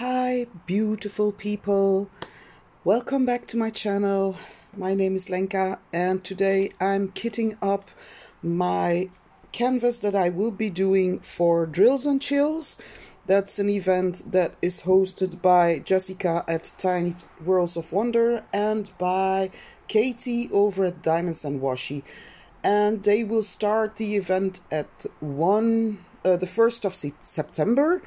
Hi, beautiful people. Welcome back to my channel. My name is Lenka, and today I'm kitting up my canvas that I will be doing for Drills and Chills. That's an event that is hosted by Jessica at Tiny Worlds of Wonder and by Katie over at Diamonds and Washi. And they will start the event at 1 uh, the 1st of September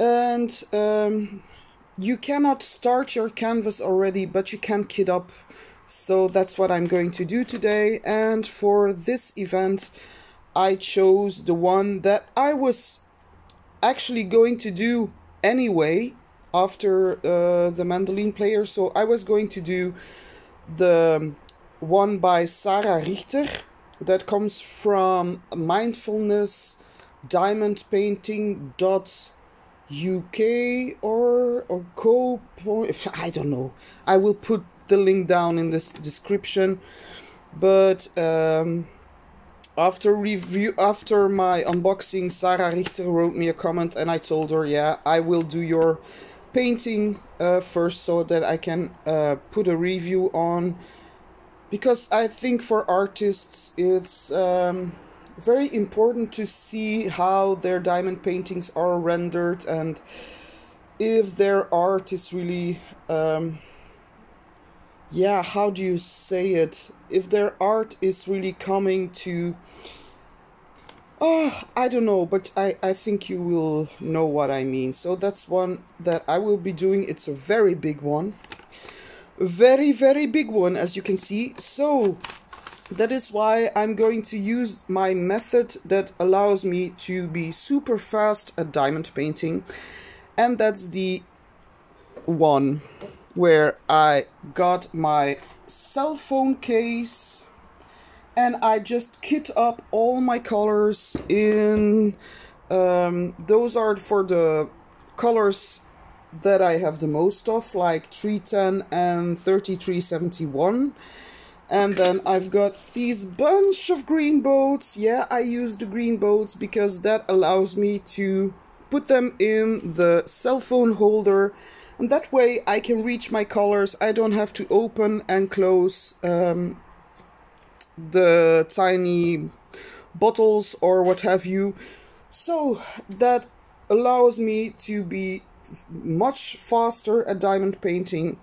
and um, you cannot start your canvas already but you can kit up. So that's what I'm going to do today. And for this event I chose the one that I was actually going to do anyway after uh, the mandolin player. So I was going to do the one by Sarah Richter that comes from mindfulness diamond painting dot UK or or co I don't know. I will put the link down in this description. But um, after review after my unboxing, Sarah Richter wrote me a comment and I told her, yeah, I will do your painting uh, first so that I can uh, put a review on because I think for artists it's um, very important to see how their diamond paintings are rendered and if their art is really um, yeah how do you say it? If their art is really coming to oh i don't know but i i think you will know what i mean. So that's one that i will be doing. It's a very big one. Very very big one as you can see. So that is why I'm going to use my method that allows me to be super fast at diamond painting. And that's the one where I got my cell phone case and I just kit up all my colors in um, those are for the colors that I have the most of like 310 and 3371 and then I've got these bunch of green boats. Yeah, I use the green boats because that allows me to put them in the cell phone holder. And that way I can reach my colors. I don't have to open and close um, the tiny bottles or what have you. So that allows me to be much faster at diamond painting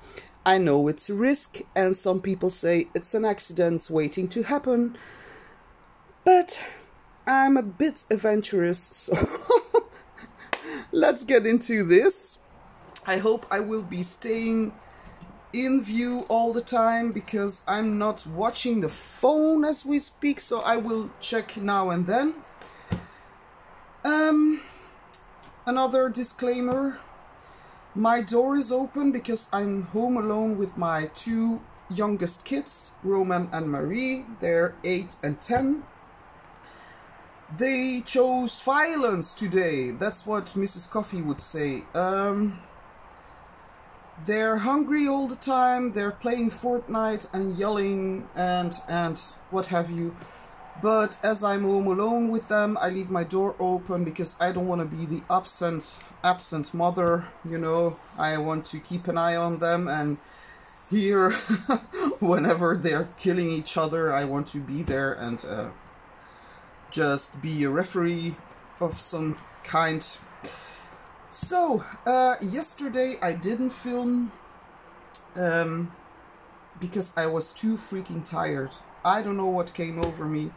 I know it's a risk, and some people say it's an accident waiting to happen, but I'm a bit adventurous, so let's get into this. I hope I will be staying in view all the time because I'm not watching the phone as we speak, so I will check now and then. Um, another disclaimer my door is open because I'm home alone with my two youngest kids, Roman and Marie. They're 8 and 10. They chose violence today. That's what Mrs. Coffee would say. Um, they're hungry all the time. They're playing Fortnite and yelling and and what have you. But as I'm home alone with them, I leave my door open because I don't want to be the absent absent mother, you know. I want to keep an eye on them and here, whenever they're killing each other, I want to be there and uh, just be a referee of some kind. So, uh, yesterday I didn't film um, because I was too freaking tired. I don't know what came over me.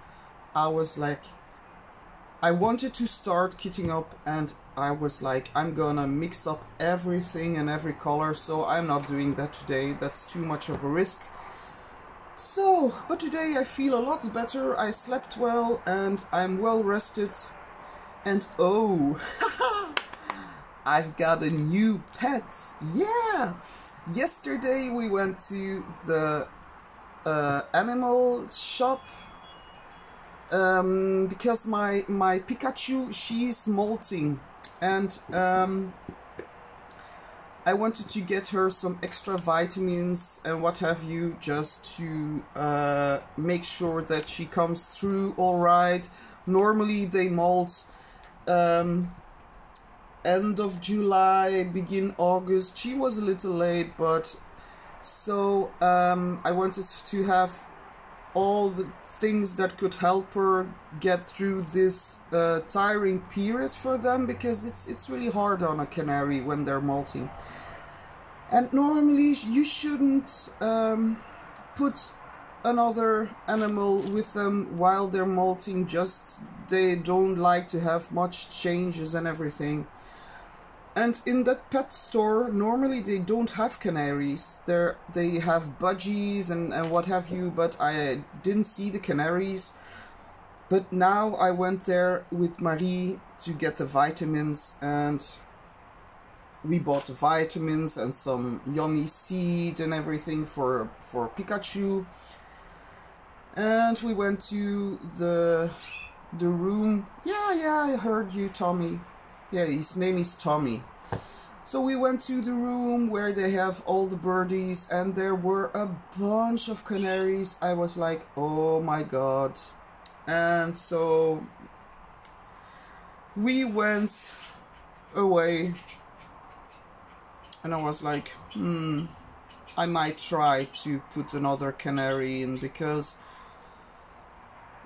I was like, I wanted to start kitting up and I was like, I'm gonna mix up everything and every color, so I'm not doing that today. That's too much of a risk. So, but today I feel a lot better. I slept well and I'm well rested. And oh, I've got a new pet. Yeah! Yesterday we went to the uh, animal shop um, because my my Pikachu she's molting and um, I wanted to get her some extra vitamins and what have you just to uh, make sure that she comes through all right normally they molt um, end of July, begin August. She was a little late, but so um, I wanted to have all the things that could help her get through this uh, tiring period for them because it's it's really hard on a canary when they're molting. And normally you shouldn't um, put another animal with them while they're molting just they don't like to have much changes and everything and in that pet store normally they don't have canaries. They they have budgies and, and what have you but I didn't see the canaries. But now I went there with Marie to get the vitamins and we bought vitamins and some yummy seed and everything for for Pikachu. And we went to the the room. Yeah yeah I heard you Tommy yeah his name is Tommy. So we went to the room where they have all the birdies and there were a bunch of canaries. I was like oh my god. And so we went away and I was like hmm I might try to put another canary in because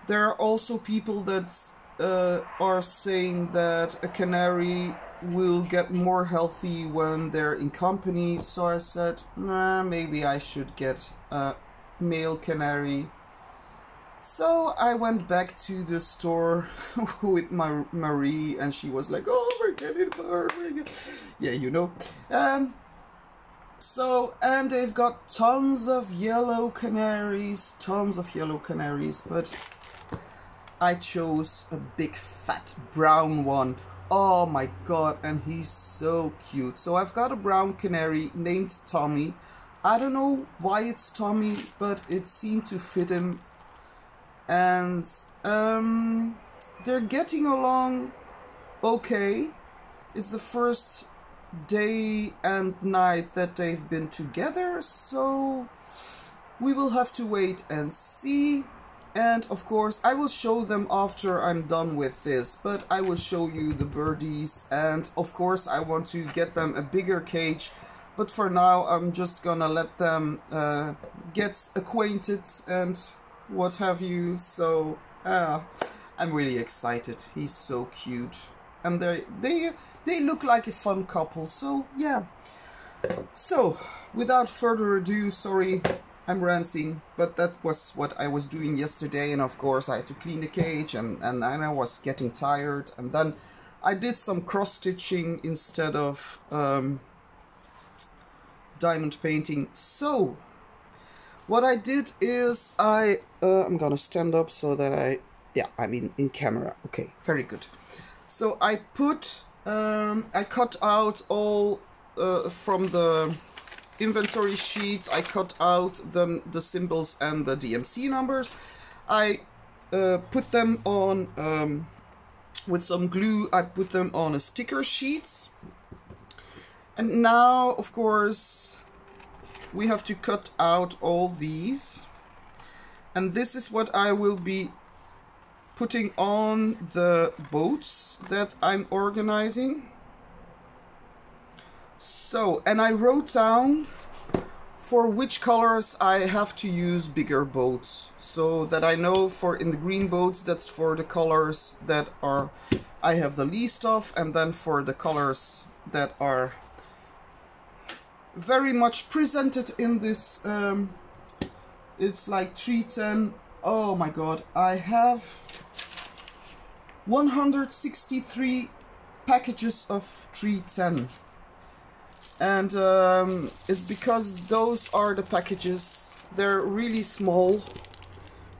there are also people that uh, are saying that a canary will get more healthy when they're in company. So I said, nah, maybe I should get a male canary. So I went back to the store with my Marie and she was like, oh, we're getting bird. Yeah, you know. Um, so, and they've got tons of yellow canaries, tons of yellow canaries, but I chose a big fat brown one. Oh my god, and he's so cute. So I've got a brown canary named Tommy. I don't know why it's Tommy, but it seemed to fit him. And um, they're getting along okay. It's the first day and night that they've been together, so we will have to wait and see. And of course, I will show them after I'm done with this, but I will show you the birdies. And of course, I want to get them a bigger cage. But for now, I'm just gonna let them uh, get acquainted and what have you. So, uh, I'm really excited. He's so cute. And they, they, they look like a fun couple. So, yeah. So, without further ado, sorry I'm ranting, but that was what I was doing yesterday, and of course I had to clean the cage, and, and, I was getting tired, and then I did some cross-stitching instead of um, diamond painting. So, what I did is I, uh, I'm gonna stand up so that I, yeah, I mean in camera, okay, very good. So I put, um, I cut out all uh, from the inventory sheets. I cut out the, the symbols and the DMC numbers. I uh, put them on um, with some glue. I put them on a sticker sheet. And now, of course, we have to cut out all these. And this is what I will be putting on the boats that I'm organizing. So, and I wrote down for which colors I have to use bigger boats. So that I know for in the green boats that's for the colors that are I have the least of and then for the colors that are very much presented in this um, it's like 310 oh my god I have 163 packages of 310 and um, it's because those are the packages. They're really small.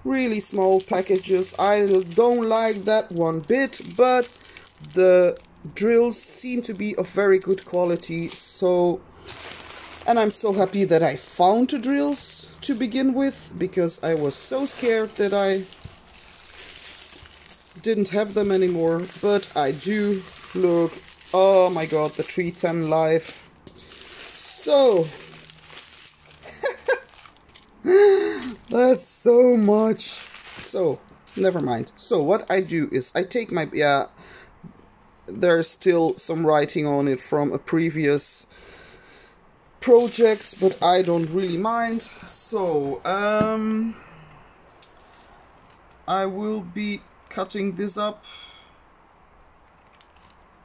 Really small packages. I don't like that one bit but the drills seem to be of very good quality. So and I'm so happy that I found the drills to begin with because I was so scared that I didn't have them anymore. But I do look oh my god the 310 life so, that's so much. So, never mind. So, what I do is I take my, yeah, there's still some writing on it from a previous project, but I don't really mind. So, um, I will be cutting this up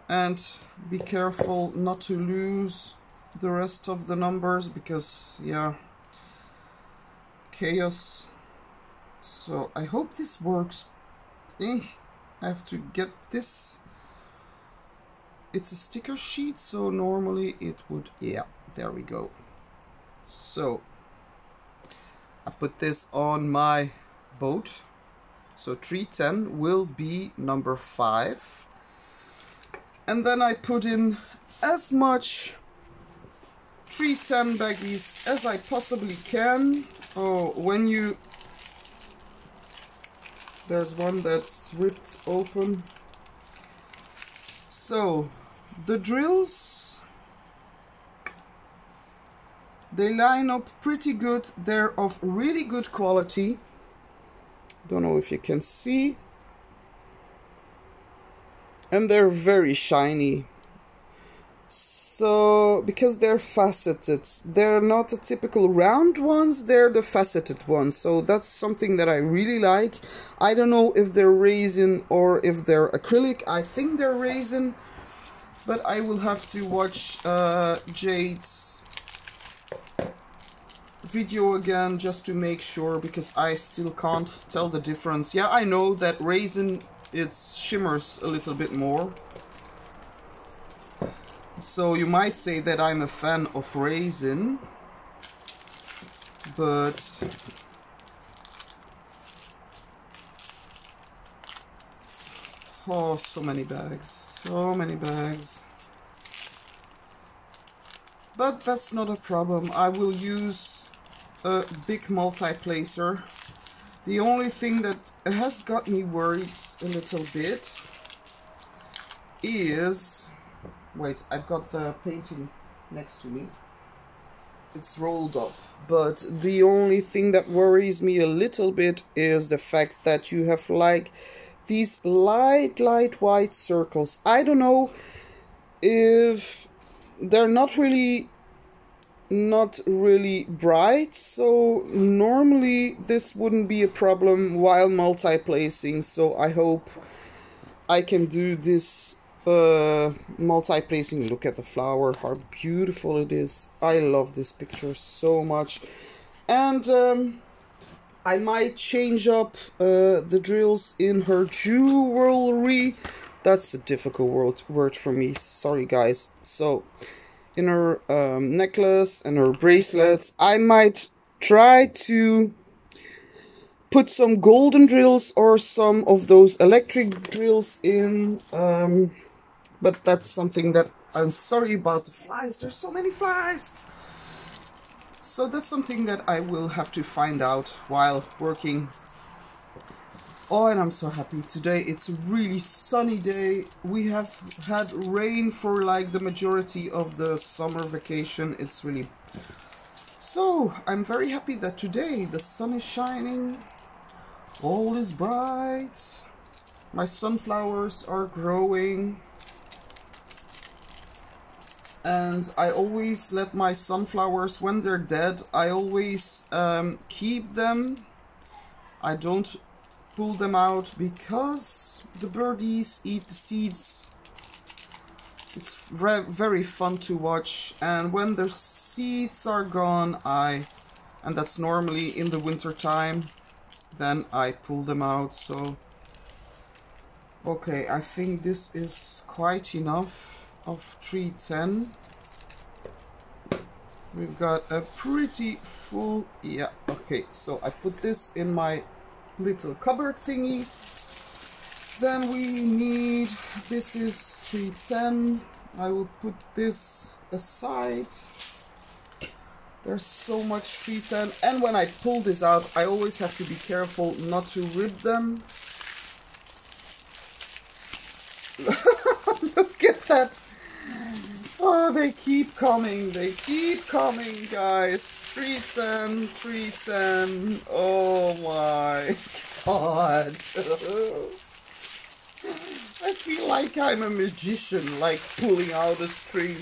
and be careful not to lose the rest of the numbers because yeah chaos. So I hope this works. Eh, I have to get this. It's a sticker sheet so normally it would yeah there we go. So I put this on my boat. So 310 will be number 5 and then I put in as much 310 baggies as I possibly can. Oh when you there's one that's ripped open. So the drills they line up pretty good. They're of really good quality. Don't know if you can see. And they're very shiny so because they're faceted they're not the typical round ones they're the faceted ones. So that's something that I really like. I don't know if they're resin or if they're acrylic. I think they're resin but I will have to watch uh, Jade's video again just to make sure because I still can't tell the difference. Yeah I know that resin it shimmers a little bit more so you might say that I'm a fan of resin, but oh, so many bags, so many bags. But that's not a problem. I will use a big multi-placer. The only thing that has got me worried a little bit is Wait, I've got the painting next to me. It's rolled up. But the only thing that worries me a little bit is the fact that you have like these light, light white circles. I don't know if they're not really not really bright so normally this wouldn't be a problem while multi-placing so I hope I can do this uh, multi-placing look at the flower how beautiful it is. I love this picture so much. And um, i might change up uh, the drills in her jewelry. That's a difficult word, word for me. Sorry guys. So in her um, necklace and her bracelets i might try to put some golden drills or some of those electric drills in um, but that's something that I'm sorry about the flies. There's so many flies. So that's something that I will have to find out while working. Oh, and I'm so happy. Today it's a really sunny day. We have had rain for like the majority of the summer vacation. It's really... So, I'm very happy that today the sun is shining. All is bright. My sunflowers are growing and I always let my sunflowers, when they're dead, I always um, keep them. I don't pull them out because the birdies eat the seeds. It's very fun to watch and when the seeds are gone, I, and that's normally in the winter time, then I pull them out. So, okay, I think this is quite enough of 310 we've got a pretty full yeah okay so I put this in my little cupboard thingy. Then we need this is 310 I will put this aside. There's so much 310 and when I pull this out I always have to be careful not to rip them. Look at that Oh, they keep coming. They keep coming, guys. 310, 310. Oh my god. I feel like I'm a magician, like pulling out a string.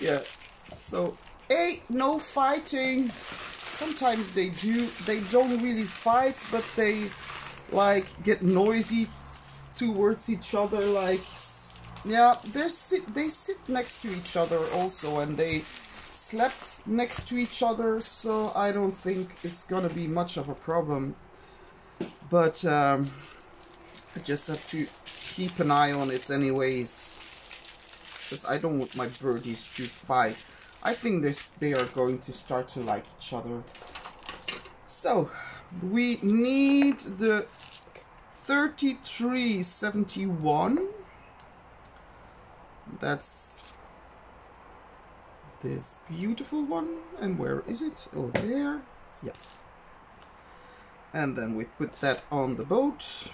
Yeah, so, hey, no fighting. Sometimes they do, they don't really fight, but they like get noisy towards each other, like, yeah, they sit, they sit next to each other also, and they slept next to each other, so I don't think it's gonna be much of a problem. But, um, I just have to keep an eye on it anyways. Because I don't want my birdies to fight. I think this they are going to start to like each other. So, we need the 3371. That's this beautiful one. And where is it? Oh, there. Yeah. And then we put that on the boat.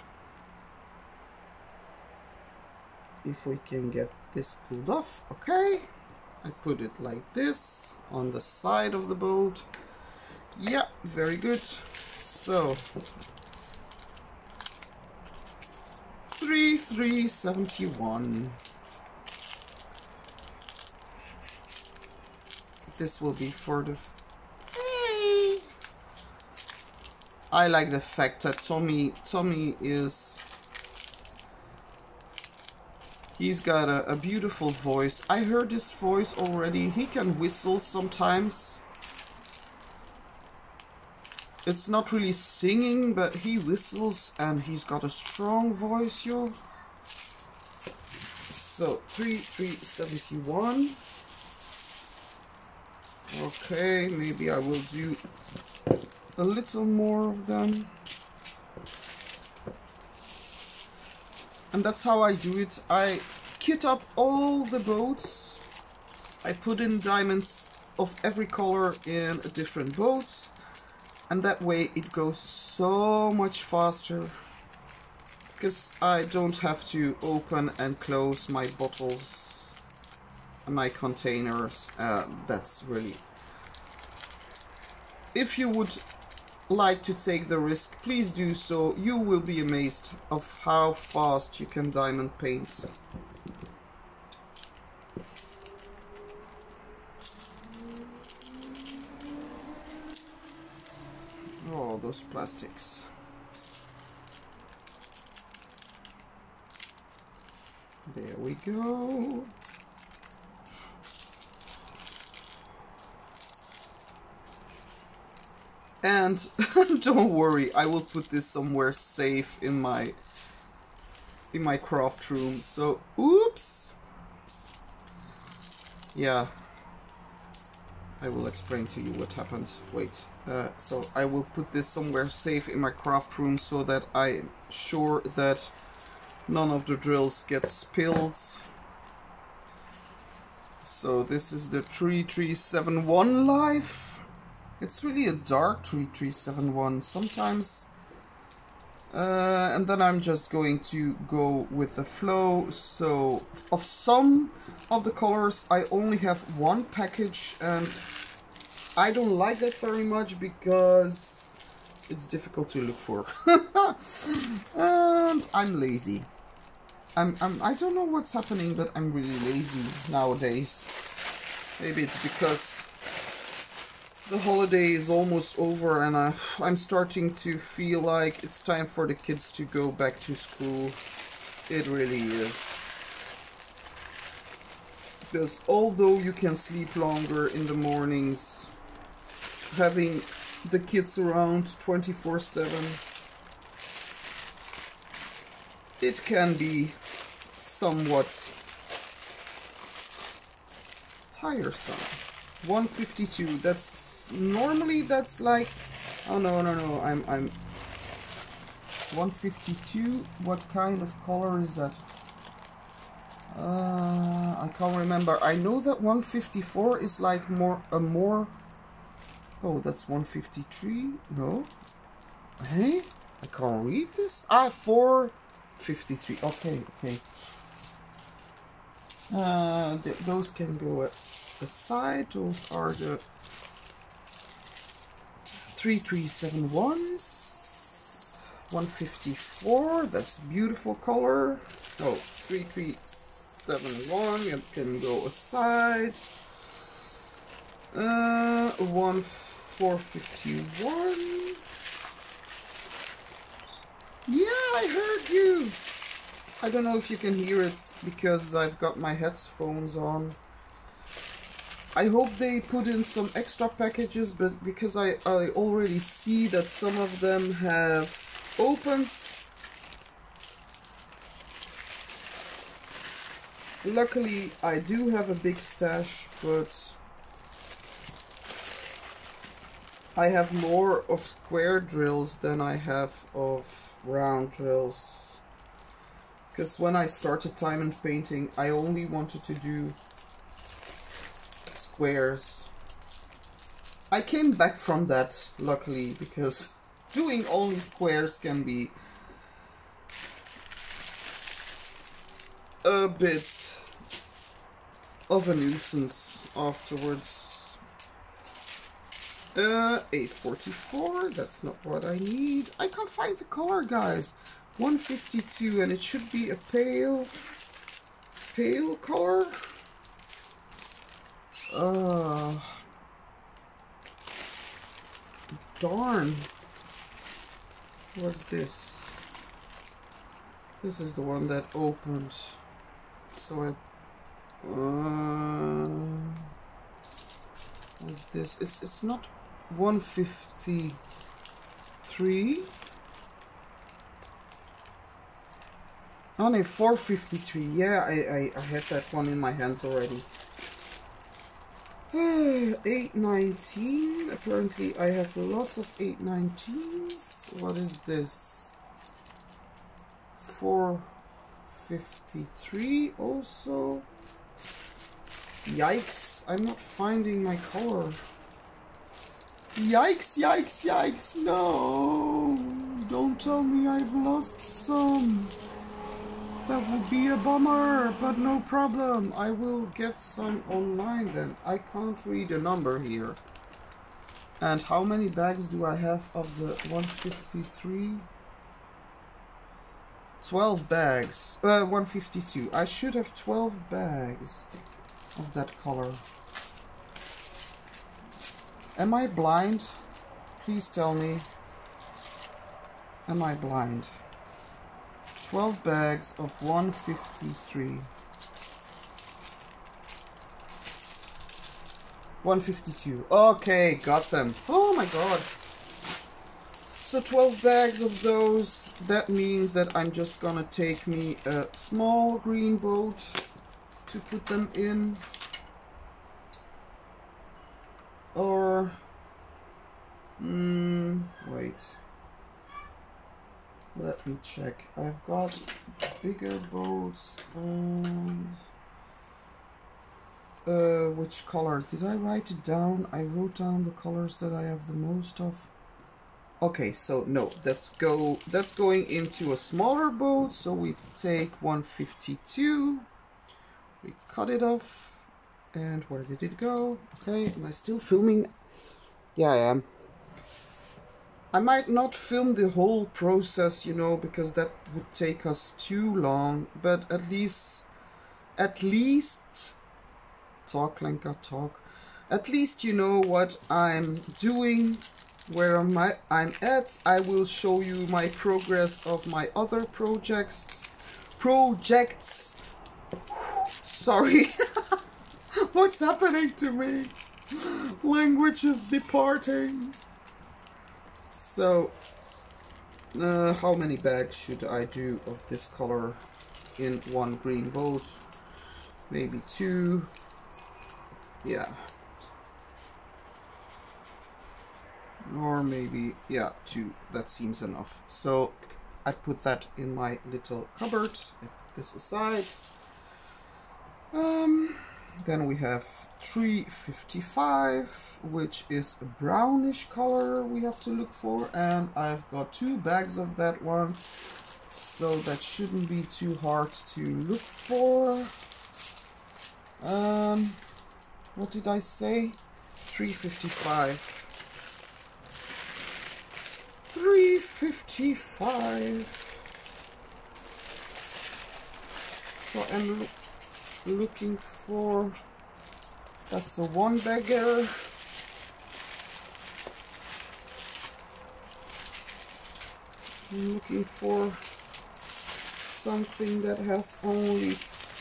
If we can get this pulled off. Okay. I put it like this on the side of the boat. Yeah, very good. So, 3371. This will be for the... Hey! I like the fact that Tommy, Tommy is He's got a, a, beautiful voice. I heard his voice already. He can whistle sometimes. It's not really singing, but he whistles and he's got a strong voice, yo. So, 3371. Okay, maybe I will do a little more of them. and that's how I do it. I kit up all the boats. I put in diamonds of every color in a different boat and that way it goes so much faster because I don't have to open and close my bottles my containers. Uh, that's really... If you would like to take the risk, please do so. You will be amazed of how fast you can diamond paint. Oh, those plastics. There we go. And don't worry, I will put this somewhere safe in my in my craft room. So, oops. Yeah. I will explain to you what happened. Wait. Uh, so I will put this somewhere safe in my craft room so that I'm sure that none of the drills get spilled. So this is the 3371 life. It's really a dark 3371 sometimes. Uh, and then I'm just going to go with the flow. So of some of the colors I only have one package and I don't like that very much because it's difficult to look for. and I'm lazy. I'm, I'm, I don't know what's happening, but I'm really lazy nowadays. Maybe it's because the holiday is almost over and uh, I'm starting to feel like it's time for the kids to go back to school. It really is. Because although you can sleep longer in the mornings, having the kids around 24-7, it can be somewhat tiresome. 152, that's normally that's like oh no no no I'm I'm 152 what kind of color is that? Uh, I can't remember. I know that 154 is like more a more oh that's 153 no. Hey I can't read this? Ah 453 okay okay. Uh, th those can go aside those are the 3371s. 154, that's beautiful color. Oh, 3371, it can go aside. Uh, 1451. Yeah, I heard you. I don't know if you can hear it because I've got my headphones on. I hope they put in some extra packages, but because I, I already see that some of them have opened. Luckily, I do have a big stash, but I have more of square drills than I have of round drills. Because when I started diamond painting, I only wanted to do squares. I came back from that, luckily, because doing only squares can be a bit of a nuisance afterwards. Uh, 844, that's not what I need. I can't find the color, guys. 152, and it should be a pale, pale color. Uh, darn. What's this? This is the one that opened. So I... Uh, what's this? It's, it's not 153. Oh no, 453. Yeah, I, I, I had that one in my hands already. 819. Apparently I have lots of 819s. What is this? 453 also. Yikes, I'm not finding my color. Yikes, yikes, yikes, no! Don't tell me I've lost some. That would be a bummer, but no problem. I will get some online then. I can't read a number here. And how many bags do I have of the 153? 12 bags. Uh, 152. I should have 12 bags of that color. Am I blind? Please tell me. Am I blind? 12 bags of 153. 152. Okay, got them. Oh my god. So 12 bags of those. That means that I'm just gonna take me a small green boat to put them in. Or... Hmm, wait. Let me check. I've got bigger boats and... Uh, which color? Did I write it down? I wrote down the colors that I have the most of. Okay, so no, that's go. That's going into a smaller boat. So we take 152. We cut it off. And where did it go? Okay, am I still filming? Yeah, I am. I might not film the whole process, you know, because that would take us too long, but at least, at least, talk Lenka, talk, at least you know what I'm doing, where am I'm, I'm at. I will show you my progress of my other projects, projects, sorry, what's happening to me? Language is departing. So, uh, how many bags should I do of this color in one green boat? Maybe two. Yeah. Or maybe, yeah, two. That seems enough. So, I put that in my little cupboard. I put this aside. Um, then we have 355 which is a brownish color we have to look for and I've got two bags of that one so that shouldn't be too hard to look for. Um what did I say? 355 355 so I'm lo looking for that's a one bagger I'm looking for something that has only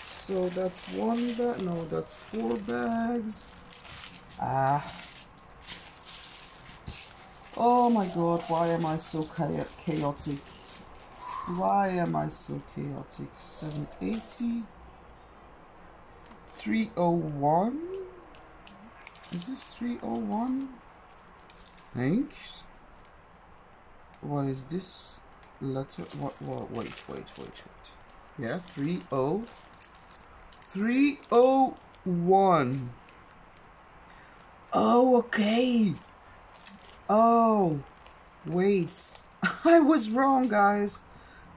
so that's one bag no that's four bags. Ah. Oh my god why am I so chaotic? Why am I so chaotic? 780 301 is this 301 thanks what is this letter? What, what wait wait wait wait. Yeah 30 301 oh okay. Oh wait. I was wrong guys.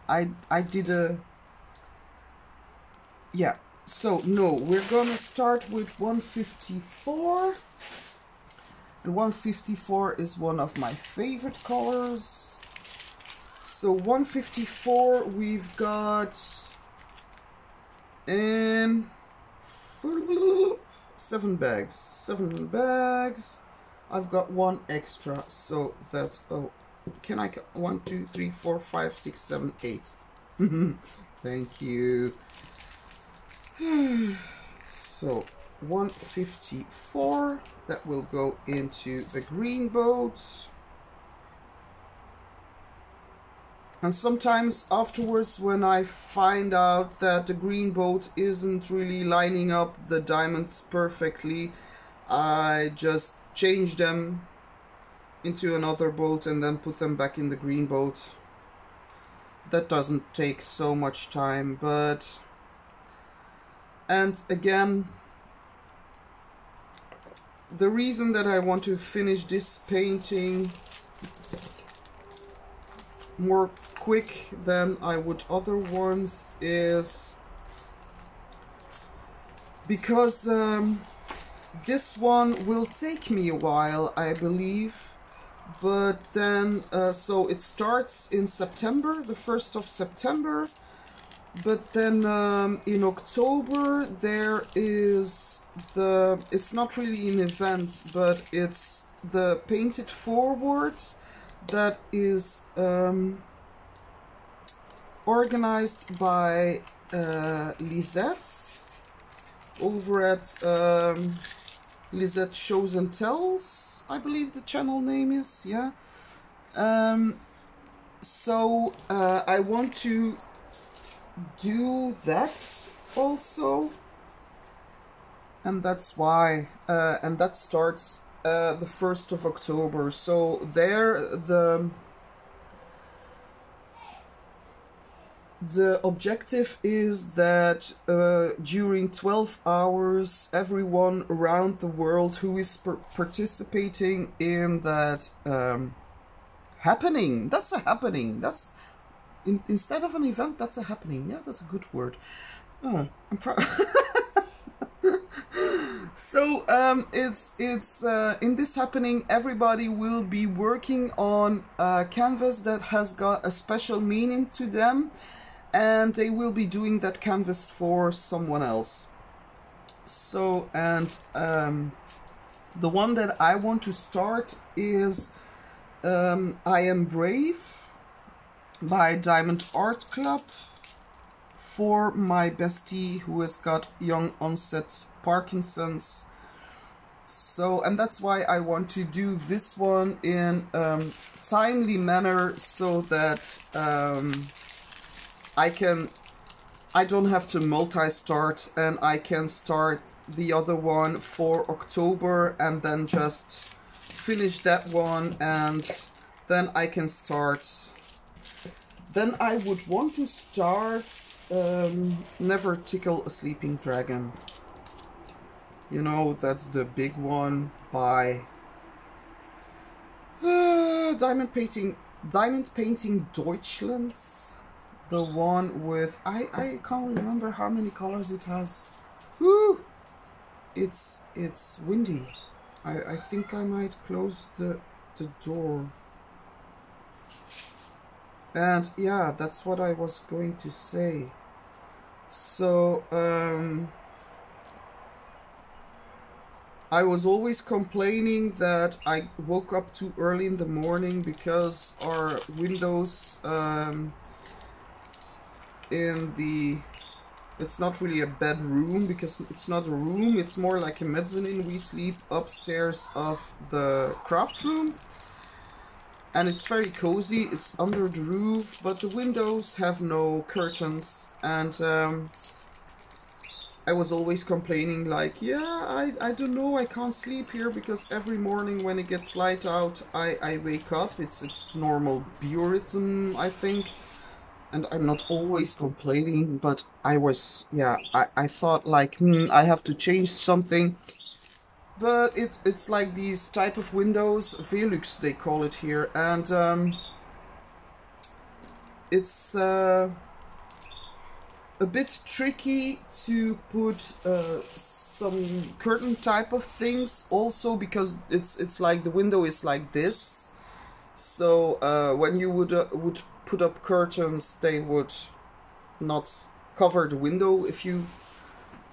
I I did a yeah so no we're gonna start with 154 and 154 is one of my favorite colors. So 154 we've got um seven bags seven bags. I've got one extra so that's oh can I one two three four five six seven eight? Thank you so 154 that will go into the green boat. And sometimes afterwards when I find out that the green boat isn't really lining up the diamonds perfectly I just change them into another boat and then put them back in the green boat. That doesn't take so much time but and again the reason that I want to finish this painting more quick than I would other ones is because um, this one will take me a while I believe. But then uh, so it starts in September the 1st of September but then um, in October there is the it's not really an event but it's the Paint it forwards that is um, organized by uh, Lisette over at um, Lisette Shows and Tells I believe the channel name is yeah. Um, so uh, I want to do that also? And that's why uh, and that starts uh, the 1st of October. So there the the objective is that uh, during 12 hours everyone around the world who is participating in that um, happening that's a happening that's in, instead of an event, that's a happening. Yeah, that's a good word. Oh, I'm so um, it's it's uh, in this happening. Everybody will be working on a canvas that has got a special meaning to them, and they will be doing that canvas for someone else. So and um, the one that I want to start is um, I am brave by Diamond Art Club for my bestie who has got young onset Parkinson's. So, and that's why I want to do this one in um, timely manner so that um, I can, I don't have to multi-start and I can start the other one for October and then just finish that one and then I can start then I would want to start um, Never Tickle a Sleeping Dragon. You know, that's the big one by uh, Diamond Painting Diamond Painting Deutschland. The one with I I can't remember how many colors it has. Woo! It's it's windy. I I think I might close the the door. And yeah, that's what I was going to say. So, um, I was always complaining that I woke up too early in the morning because our windows um, in the it's not really a bedroom because it's not a room. It's more like a mezzanine. We sleep upstairs of the craft room and it's very cozy it's under the roof but the windows have no curtains. And um, I was always complaining like yeah I, I don't know I can't sleep here because every morning when it gets light out I, I wake up. It's it's normal biorhythm I think. And I'm not always complaining, but I was, yeah, I, I thought like, hmm, I have to change something. But it, it's like these type of windows, Velux they call it here, and um, it's uh, a bit tricky to put uh, some curtain type of things also because it's it's like the window is like this. So uh, when you would uh, would put up curtains, they would not cover the window if you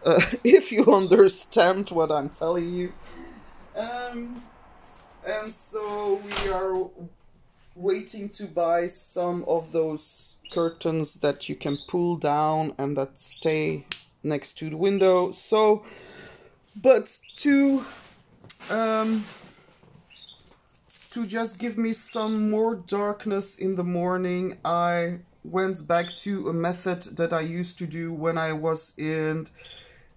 uh, if you understand what I'm telling you. Um, and so we are waiting to buy some of those curtains that you can pull down and that stay next to the window. So, but to um, to just give me some more darkness in the morning, I went back to a method that I used to do when I was in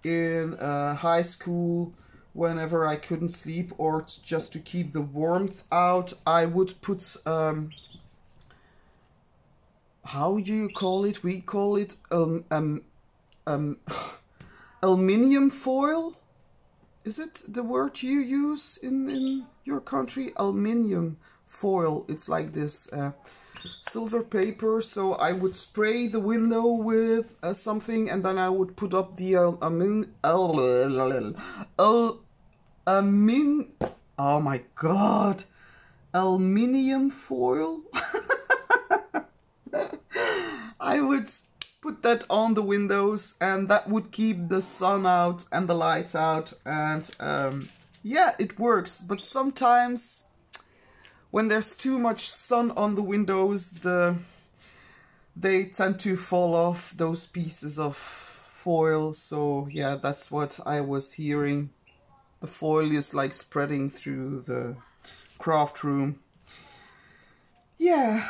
in uh, high school whenever I couldn't sleep or just to keep the warmth out I would put um, how do you call it we call it um, um, um, aluminium foil is it the word you use in, in your country? Aluminium foil. It's like this uh, silver paper. So I would spray the window with uh, something and then I would put up the uh, amin, al, amin, oh my god, aluminium foil. I would put that on the windows and that would keep the sun out and the lights out and um, yeah it works but sometimes when there's too much sun on the windows the they tend to fall off those pieces of foil. So yeah that's what I was hearing. The foil is like spreading through the craft room. Yeah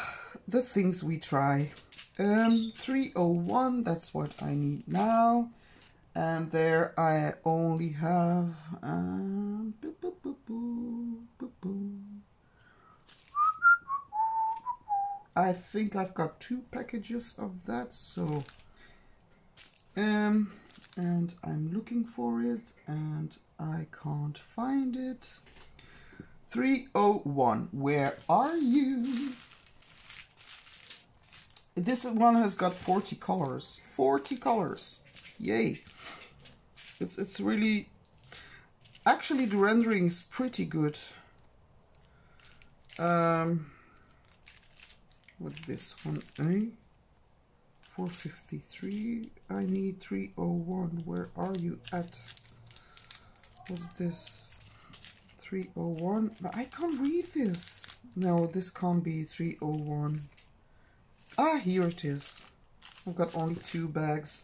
the things we try. Um, 301, that's what I need now. And there I only have... Um, I think I've got two packages of that, so... Um, and I'm looking for it, and I can't find it. 301, where are you? This one has got 40 colors. 40 colors. Yay. It's, it's really... Actually, the rendering is pretty good. Um, what's this one? Eh? 453. I need 301. Where are you at? What's this? 301. But I can't read this. No, this can't be 301. Ah, here it is. I've got only two bags.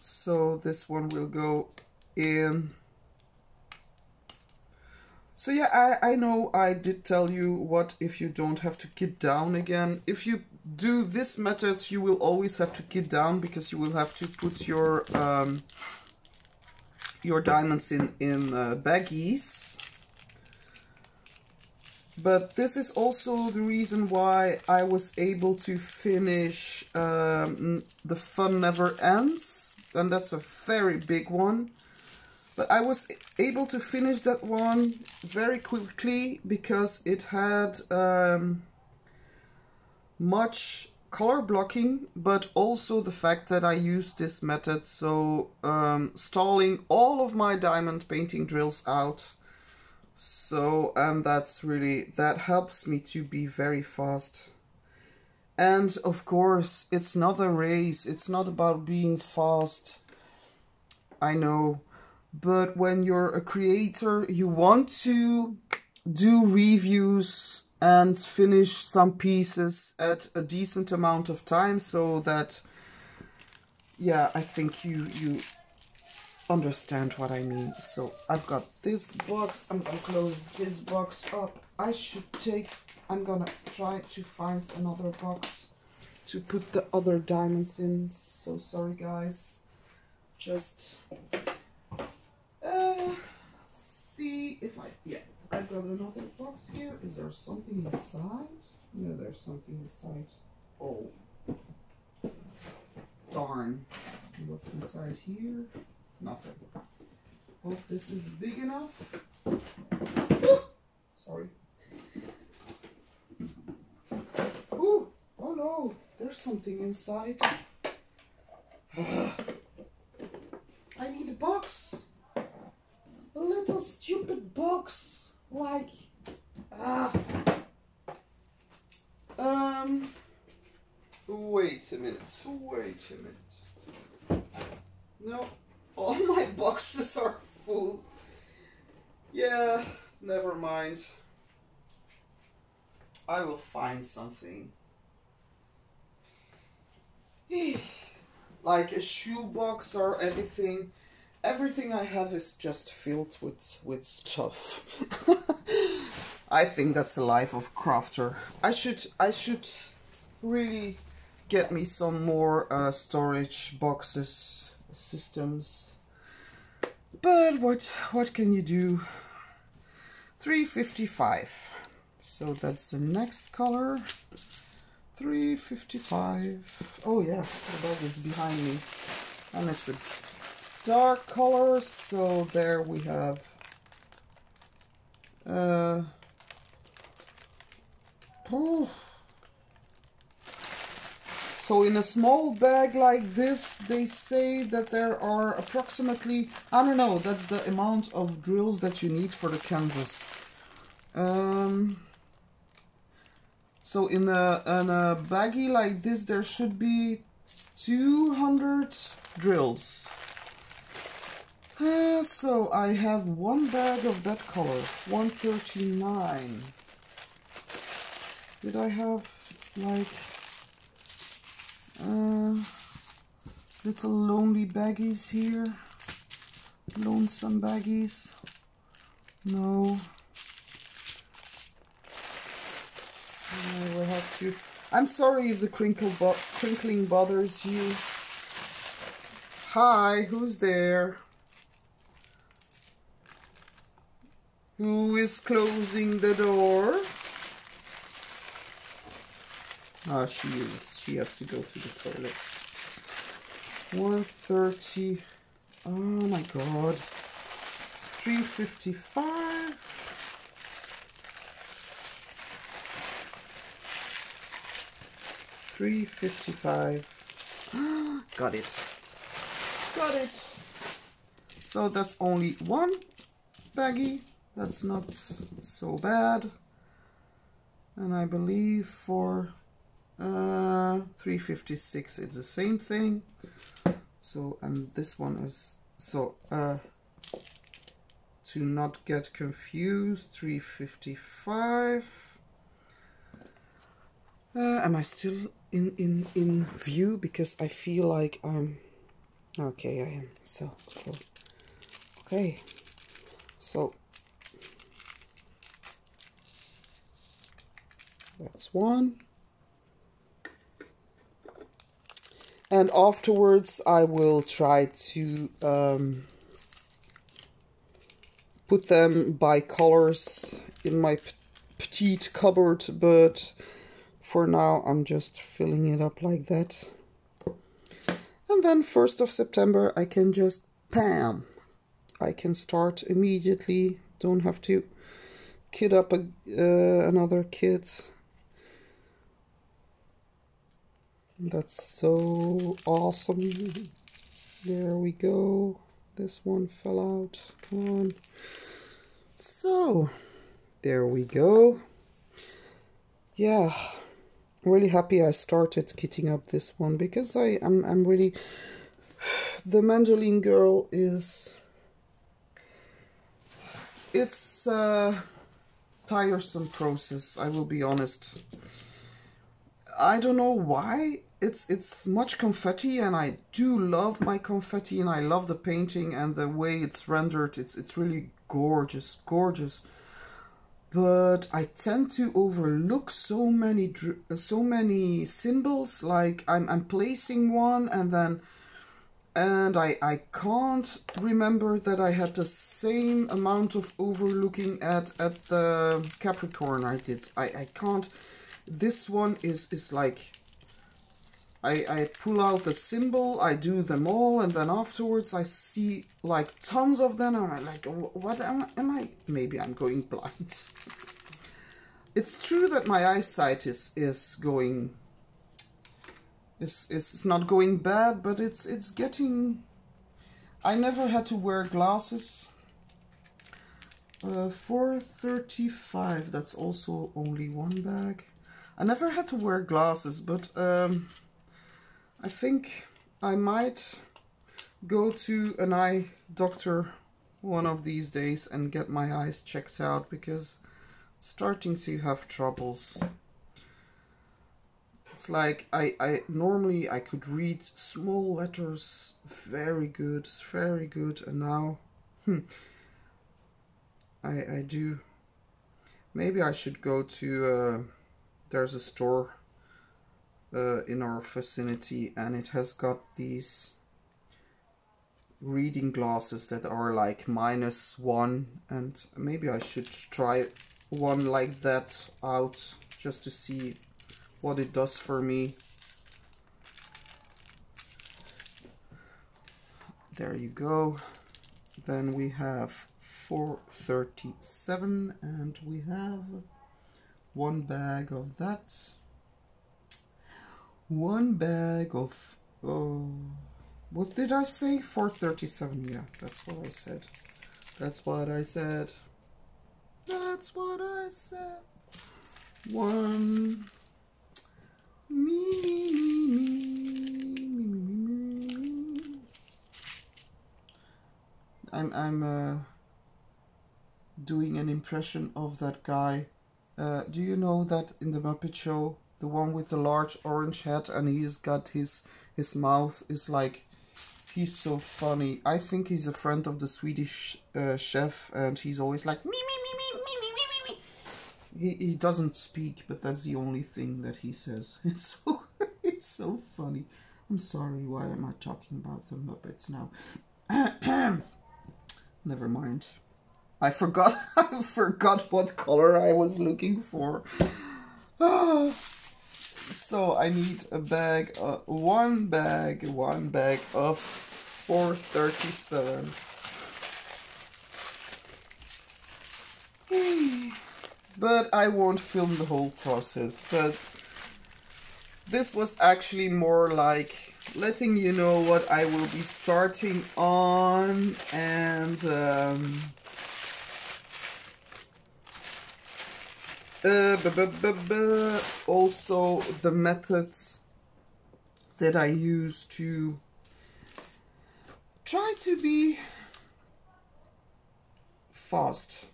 So this one will go in. So yeah, I, I know I did tell you what if you don't have to kit down again. If you do this method, you will always have to kit down because you will have to put your um, your diamonds in, in uh, baggies but this is also the reason why I was able to finish um, The Fun Never Ends. And that's a very big one. But I was able to finish that one very quickly because it had um, much color blocking, but also the fact that I used this method. So um, stalling all of my diamond painting drills out so, and that's really, that helps me to be very fast. And of course, it's not a race. It's not about being fast. I know. But when you're a creator, you want to do reviews and finish some pieces at a decent amount of time so that yeah I think you you understand what I mean. So I've got this box. I'm gonna close this box up. I should take I'm gonna try to find another box to put the other diamonds in. So sorry guys. Just uh, see if I yeah I've got another box here. Is there something inside? Yeah, there's something inside. Oh. Darn. What's inside here? Nothing. Hope this is big enough. Sorry. Ooh. Oh no, there's something inside. I need a box. Little stupid box like ah. Um. Wait a minute wait a minute. No all my boxes are full. Yeah never mind. I will find something. Like a shoebox or anything everything I have is just filled with with stuff. I think that's the life of a crafter. I should I should really get me some more uh, storage boxes systems. But what what can you do? 355. So that's the next color. 355. Oh yeah, the bag is behind me. And it's a dark colors. So there we have uh, oh. So in a small bag like this, they say that there are approximately, I don't know, that's the amount of drills that you need for the canvas. Um, so in a, in a baggie like this, there should be 200 drills. Uh, so I have one bag of that color, 139. Did I have like uh, little lonely baggies here? Lonesome baggies? No. I will have to. I'm sorry if the crinkle bo crinkling bothers you. Hi, who's there? Who is closing the door? Ah, she is. She has to go to the toilet. 130. Oh my god. 355. Three fifty-five. Got it. Got it. So that's only one baggie. That's not so bad. And I believe for uh, 356 it's the same thing. So, and this one is, so, uh, to not get confused, 355. Uh, am I still in, in, in view? Because I feel like I'm, okay, I am, so, cool. Okay, so That's one. And afterwards, I will try to um, put them by colors in my petite cupboard, but for now, I'm just filling it up like that. And then 1st of September, I can just, bam, I can start immediately. Don't have to kit up a, uh, another kit. That's so awesome. There we go. This one fell out. Come on. So, there we go. Yeah, really happy I started kitting up this one because I I'm I'm really the Mandolin Girl is it's a tiresome process, I will be honest. I don't know why it's it's much confetti and I do love my confetti and I love the painting and the way it's rendered. It's it's really gorgeous, gorgeous. But I tend to overlook so many so many symbols. Like I'm I'm placing one and then and I, I can't remember that I had the same amount of overlooking at, at the Capricorn I did. I, I can't, this one is, is like, I, I pull out the symbol, I do them all, and then afterwards I see like tons of them, and I'm like, what am, am I, maybe I'm going blind. it's true that my eyesight is, is going Is it's not going bad, but it's it's getting... I never had to wear glasses. Uh, 435, that's also only one bag. I never had to wear glasses, but um, I think I might go to an eye doctor one of these days and get my eyes checked out because I'm starting to have troubles it's like I, I normally I could read small letters very good, very good, and now hmm, I I do. Maybe I should go to. Uh, there's a store uh, in our vicinity, and it has got these reading glasses that are like minus one, and maybe I should try one like that out just to see what it does for me. There you go. Then we have 437 and we have one bag of that. One bag of, oh, what did I say? 437, yeah, that's what I said. That's what I said. That's what I said. One me, me, me, me, me, me, me I'm, I'm uh, doing an impression of that guy. Uh, do you know that in the Muppet Show, the one with the large orange hat and he's got his, his mouth is like, he's so funny. I think he's a friend of the Swedish uh, chef and he's always like, me, me, me, me, me, me, me, me. He, he doesn't speak, but that's the only thing that he says. It's so it's so funny. I'm sorry, why am I talking about the Muppets now? Never mind. I forgot I forgot what color I was looking for. so I need a bag, uh, one bag, one bag of 437. but I won't film the whole process. But this was actually more like letting you know what I will be starting on and um, uh, also the methods that I use to try to be fast.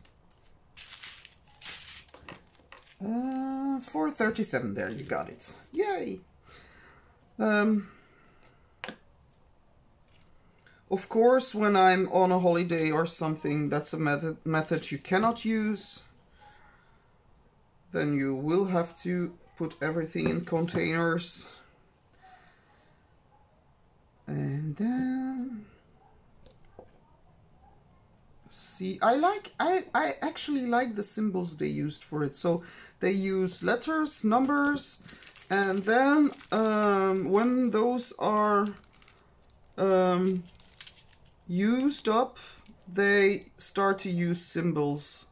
Uh, 437 there, you got it. Yay! Um, of course, when I'm on a holiday or something, that's a method, method you cannot use. Then you will have to put everything in containers. And then see i like i i actually like the symbols they used for it so they use letters numbers and then um, when those are um, used up they start to use symbols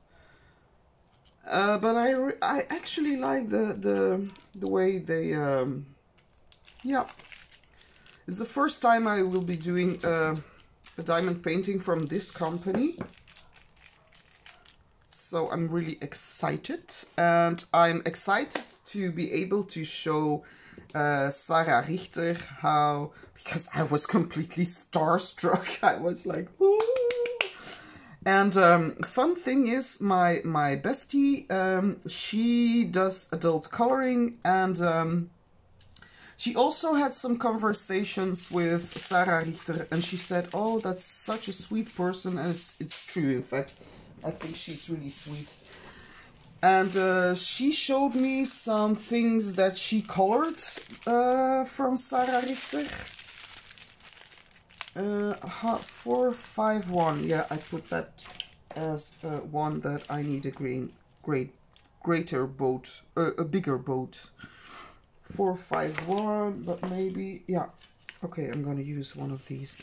uh, but I, I actually like the the the way they um, yeah it's the first time I will be doing uh, a diamond painting from this company. So I'm really excited and I'm excited to be able to show uh, Sarah Richter how, because I was completely starstruck. I was like, Ooh. And um, fun thing is, my my bestie, um, she does adult coloring, and um, she also had some conversations with Sarah Richter, and she said, "Oh, that's such a sweet person," and it's it's true. In fact, I think she's really sweet. And uh, she showed me some things that she colored uh, from Sarah Richter. Uh, 451, yeah, I put that as uh, one that I need a green, great, greater boat, uh, a bigger boat. 451, but maybe, yeah, okay, I'm gonna use one of these.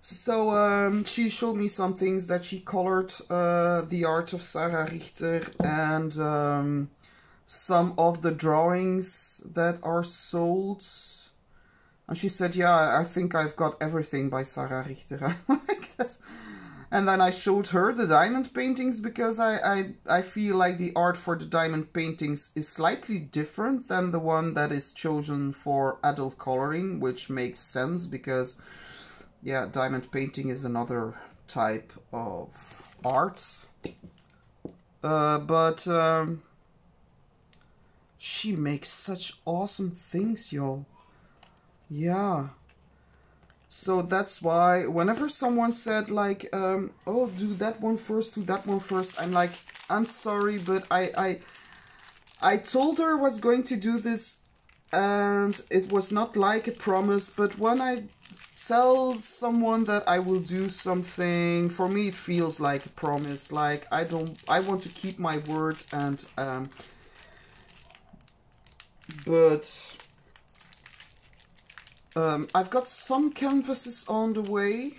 So um, she showed me some things that she colored, uh, the art of Sarah Richter, and um, some of the drawings that are sold and she said, yeah, I think I've got everything by Sarah Richter. And then I showed her the diamond paintings because I, I, I feel like the art for the diamond paintings is slightly different than the one that is chosen for adult coloring, which makes sense because, yeah, diamond painting is another type of art. Uh, but um, she makes such awesome things, y'all. Yeah. So that's why whenever someone said like, um, oh, do that one first, do that one first, I'm like, I'm sorry, but I, I, I told her I was going to do this and it was not like a promise, but when I tell someone that I will do something, for me it feels like a promise, like I don't, I want to keep my word and, um, but um, I've got some canvases on the way.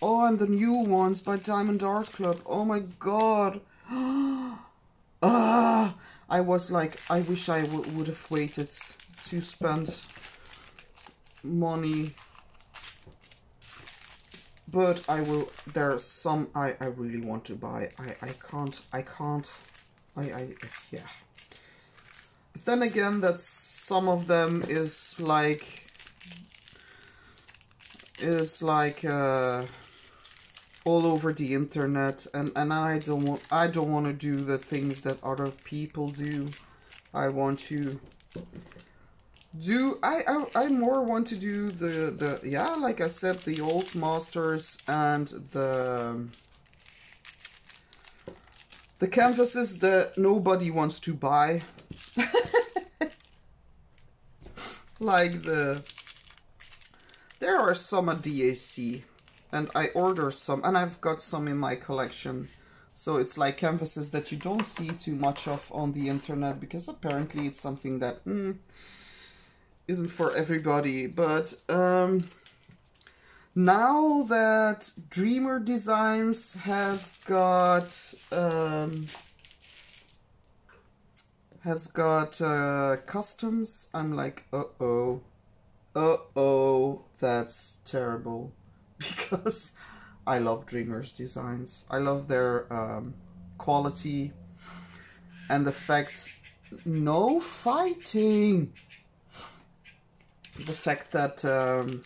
Oh, and the new ones by Diamond Art Club. Oh my god. ah, I was like, I wish I would have waited to spend money. But I will, there are some I, I really want to buy. I, I can't, I can't, I, I, yeah. then again, that some of them is like is like uh, all over the internet and, and I don't want I don't want to do the things that other people do. I want to do I, I I more want to do the the yeah like I said the old masters and the the canvases that nobody wants to buy like the there are some at DAC and I order some and I've got some in my collection. So it's like canvases that you don't see too much of on the internet because apparently it's something that mm, not for everybody. But um, now that Dreamer Designs has got um, has got uh, customs, I'm like, uh-oh, uh-oh, that's terrible because I love Dreamers designs. I love their um, quality and the fact no fighting. The fact that um,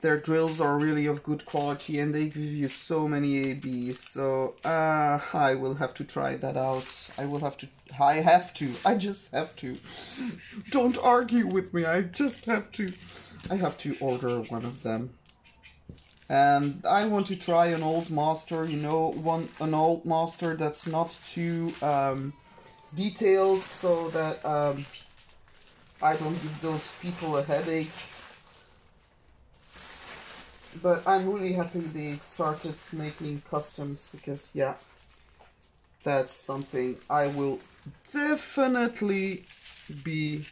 their drills are really of good quality and they give you so many ABs. So uh, I will have to try that out. I will have to. I have to. I just have to. Don't argue with me. I just have to. I have to order one of them. And I want to try an old master, you know, one an old master that's not too um, detailed so that um, I don't give those people a headache. But I'm really happy they started making customs because, yeah, that's something I will definitely be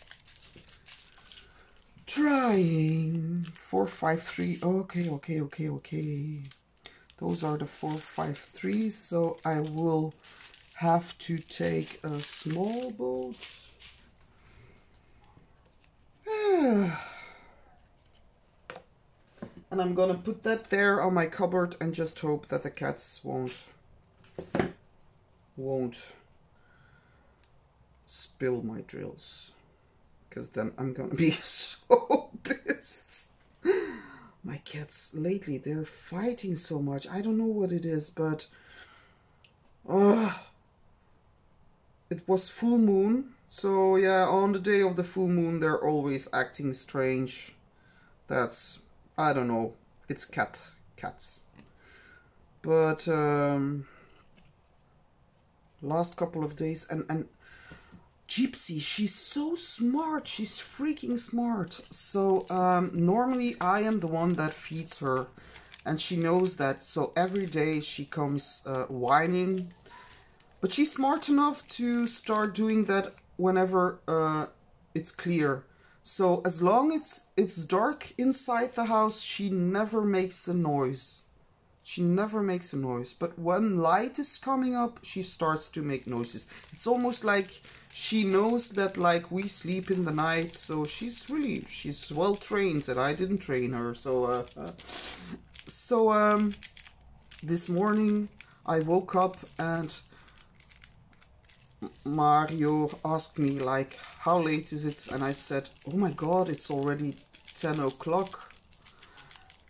Trying. 453. Okay, okay, okay, okay. Those are the 453. So I will have to take a small boat. Ah, and I'm gonna put that there on my cupboard and just hope that the cats won't won't spill my drills. Because then I'm gonna be so pissed. My cats lately, they're fighting so much. I don't know what it is, but... Uh, it was full moon. So yeah, on the day of the full moon, they're always acting strange. That's, I don't know, it's cat, cats. But um, last couple of days, and, and Gypsy, she's so smart. She's freaking smart. So um, normally I am the one that feeds her. And she knows that. So every day she comes uh, whining. But she's smart enough to start doing that whenever uh, it's clear. So as long as it's dark inside the house, she never makes a noise. She never makes a noise. But when light is coming up, she starts to make noises. It's almost like she knows that like we sleep in the night. So she's really, she's well trained and I didn't train her. So, uh, uh, so um, this morning I woke up and Mario asked me like, how late is it? And I said, oh my god, it's already 10 o'clock.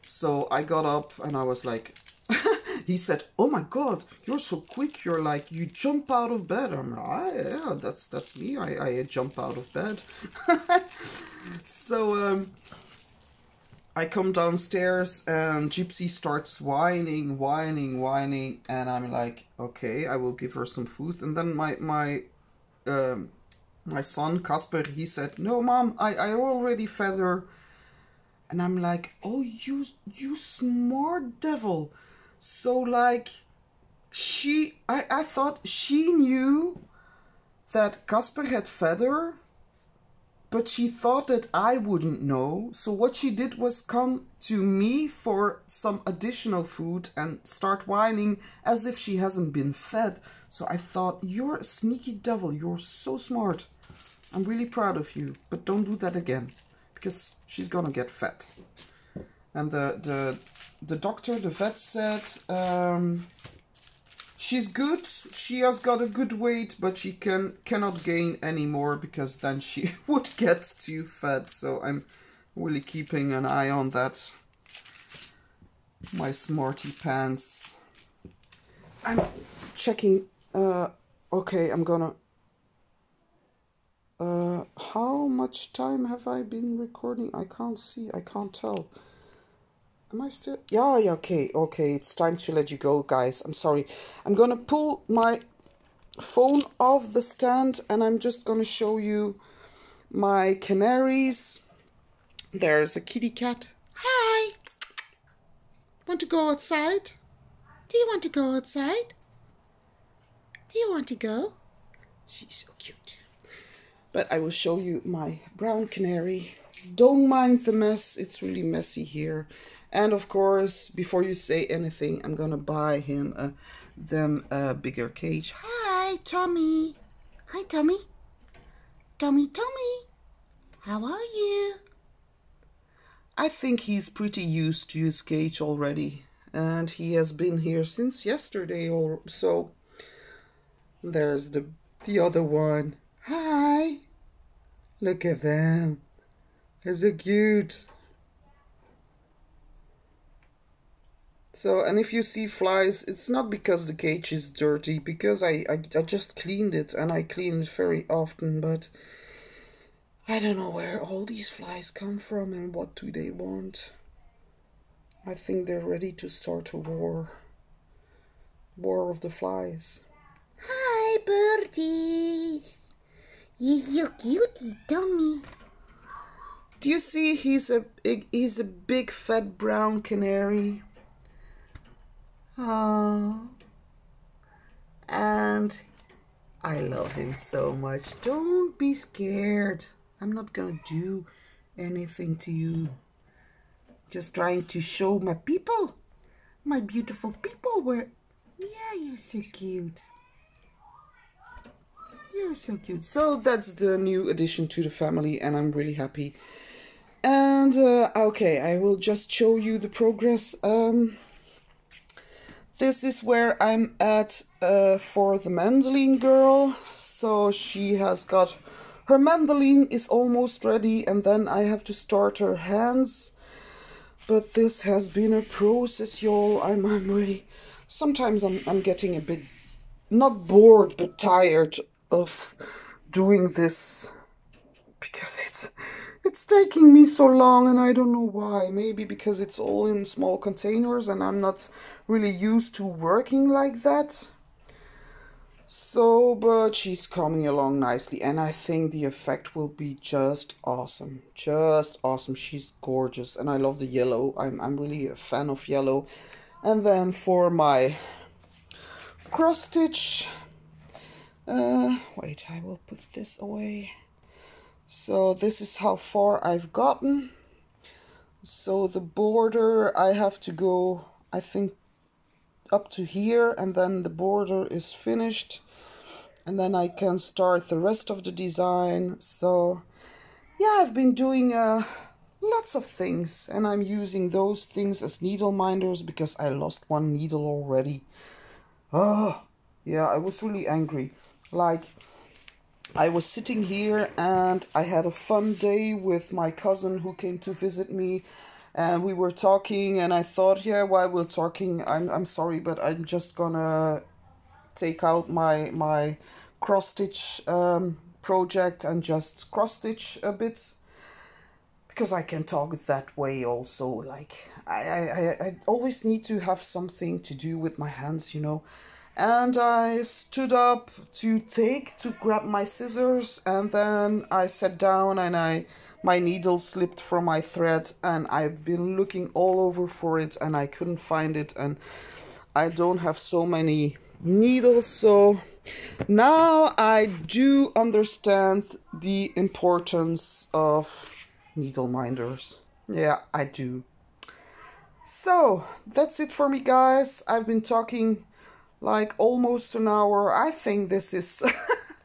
So I got up and I was like, he said, oh my god, you're so quick. You're like, you jump out of bed. I'm like, ah, yeah, that's, that's me. I, I jump out of bed. so um, I come downstairs and Gypsy starts whining, whining, whining, and I'm like, okay, I will give her some food. And then my my um, my son Casper, he said, no, mom, I I already fed her. And I'm like, oh, you you smart devil. So like, she I I thought she knew that Casper had fed her but she thought that I wouldn't know. So what she did was come to me for some additional food and start whining as if she hasn't been fed. So I thought, you're a sneaky devil. You're so smart. I'm really proud of you. But don't do that again because she's gonna get fat. And the, the, the doctor, the vet said, um, she's good. She has got a good weight, but she can cannot gain any more because then she would get too fat. So I'm really keeping an eye on that. My smarty pants. I'm checking. Uh, okay, I'm gonna. Uh, how much time have I been recording? I can't see. I can't tell. Am I still? Yeah, yeah, okay, okay. It's time to let you go, guys. I'm sorry. I'm gonna pull my phone off the stand and I'm just gonna show you my canaries. There's a kitty cat. Hi! Want to go outside? Do you want to go outside? Do you want to go? She's so cute. But I will show you my brown canary. Don't mind the mess. It's really messy here. And of course, before you say anything, I'm gonna buy him a them a bigger cage. Hi, Tommy. Hi, Tommy. Tommy, Tommy. How are you? I think he's pretty used to his cage already. And he has been here since yesterday or so. There's the the other one. Hi. Look at them. They're cute. So, and if you see flies, it's not because the cage is dirty, because I, I, I just cleaned it, and I clean it very often, but I don't know where all these flies come from and what do they want. I think they're ready to start a war. War of the flies. Hi, birdies. You're cutie, Tommy. Do you see he's a he's a big fat brown canary? Oh, and I love him so much. Don't be scared. I'm not gonna do anything to you. Just trying to show my people, my beautiful people, where. Yeah, you're so cute. You're so cute. So that's the new addition to the family, and I'm really happy. And uh, okay, I will just show you the progress. Um, this is where I'm at uh, for the Mandolin Girl. So she has got her mandolin is almost ready and then I have to start her hands. But this has been a process, y'all. I'm, I'm really, sometimes I'm, I'm getting a bit, not bored, but tired of doing this because it's, it's taking me so long and I don't know why. Maybe because it's all in small containers and I'm not really used to working like that. So, but she's coming along nicely, and I think the effect will be just awesome. Just awesome. She's gorgeous, and I love the yellow. I'm, I'm really a fan of yellow. And then for my cross stitch, uh, wait, I will put this away. So this is how far I've gotten. So the border, I have to go, I think, up to here and then the border is finished. And then I can start the rest of the design. So yeah I've been doing uh, lots of things. And I'm using those things as needle minders because I lost one needle already. Oh yeah I was really angry. Like I was sitting here and I had a fun day with my cousin who came to visit me. And we were talking and I thought yeah while we're talking I'm I'm sorry but I'm just gonna take out my my cross stitch um, project and just cross stitch a bit. Because I can talk that way also like I, I, I always need to have something to do with my hands you know and I stood up to take to grab my scissors and then I sat down and I my needle slipped from my thread and I've been looking all over for it and I couldn't find it and I don't have so many needles so now I do understand the importance of needle minders. Yeah I do. So that's it for me guys. I've been talking like almost an hour I think this is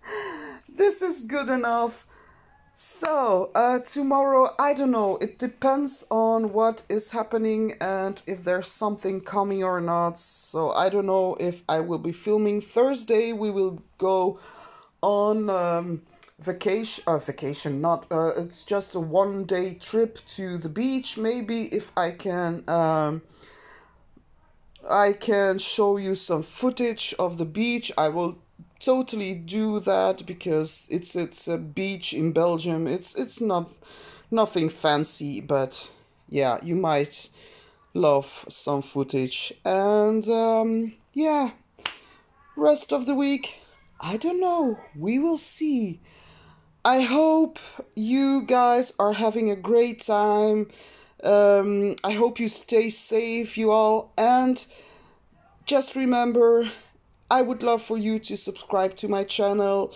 this is good enough so, uh, tomorrow, I don't know, it depends on what is happening and if there's something coming or not. So, I don't know if I will be filming. Thursday, we will go on um, vacation, uh, vacation, not, uh, it's just a one day trip to the beach. Maybe if I can, um, I can show you some footage of the beach. I will totally do that because it's it's a beach in Belgium. It's it's not nothing fancy, but yeah, you might love some footage. And um, yeah, rest of the week, I don't know. We will see. I hope you guys are having a great time. Um, I hope you stay safe, you all, and just remember I would love for you to subscribe to my channel.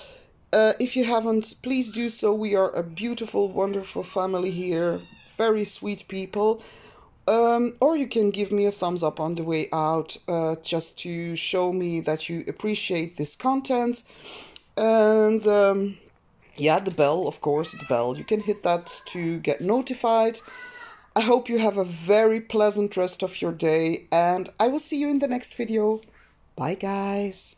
Uh, if you haven't, please do so. We are a beautiful, wonderful family here. Very sweet people. Um, or you can give me a thumbs up on the way out uh, just to show me that you appreciate this content. And um, yeah, the bell, of course, the bell. You can hit that to get notified. I hope you have a very pleasant rest of your day and I will see you in the next video. Bye, guys.